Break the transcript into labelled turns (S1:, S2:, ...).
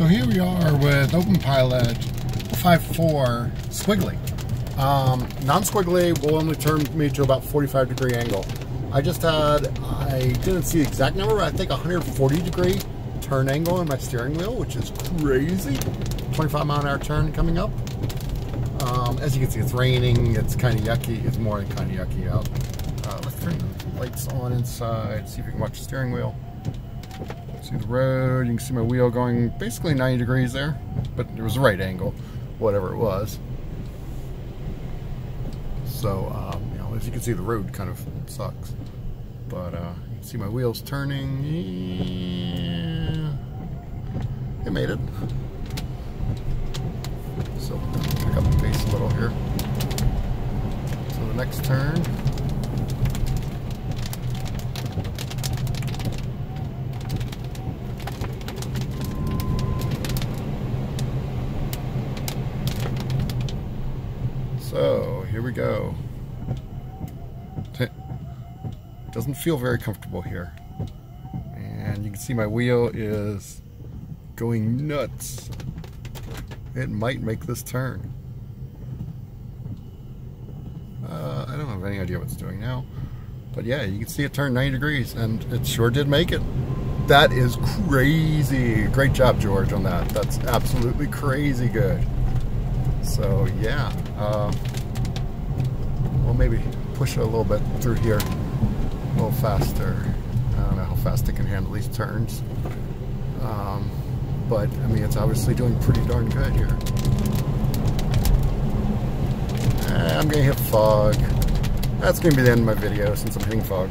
S1: So here we are with Open Pilot 54 Squiggly. Um, non-squiggly will only turn me to about 45 degree angle. I just had, I didn't see the exact number, but I think 140 degree turn angle in my steering wheel, which is crazy. 25 mile an hour turn coming up. Um, as you can see, it's raining. It's kind of yucky. It's more than kind of yucky out. Uh, let's turn the lights on inside. See if we can watch the steering wheel. See the road. You can see my wheel going basically 90 degrees there, but it was right angle, whatever it was. So, um, you know, as you can see, the road kind of sucks. But uh, you can see my wheels turning. Yeah. It made it. So pick up the pace a little here. So the next turn. So here we go. Doesn't feel very comfortable here. And you can see my wheel is going nuts. It might make this turn. Uh, I don't have any idea what it's doing now. But yeah, you can see it turn 90 degrees and it sure did make it. That is crazy. Great job, George, on that. That's absolutely crazy good. So yeah, uh, we'll maybe push it a little bit through here, a little faster. I don't know how fast it can handle these turns. Um, but I mean, it's obviously doing pretty darn good here. Eh, I'm gonna hit fog. That's gonna be the end of my video since I'm hitting fog.